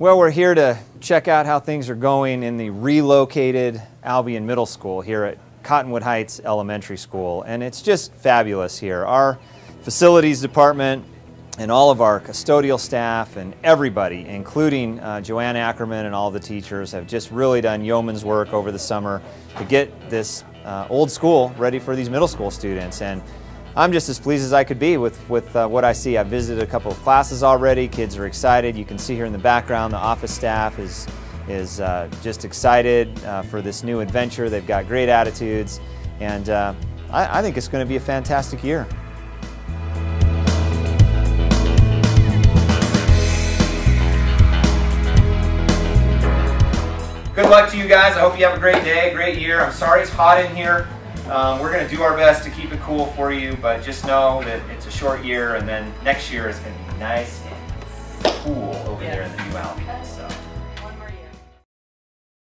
Well, we're here to check out how things are going in the relocated Albion Middle School here at Cottonwood Heights Elementary School. And it's just fabulous here. Our facilities department and all of our custodial staff and everybody, including uh, Joanne Ackerman and all the teachers, have just really done yeoman's work over the summer to get this uh, old school ready for these middle school students. And I'm just as pleased as I could be with, with uh, what I see. I've visited a couple of classes already. Kids are excited. You can see here in the background the office staff is, is uh, just excited uh, for this new adventure. They've got great attitudes and uh, I, I think it's going to be a fantastic year. Good luck to you guys. I hope you have a great day, great year. I'm sorry it's hot in here. Um, we're going to do our best to keep it cool for you, but just know that it's a short year, and then next year is going to be nice and cool over there in the new Albion.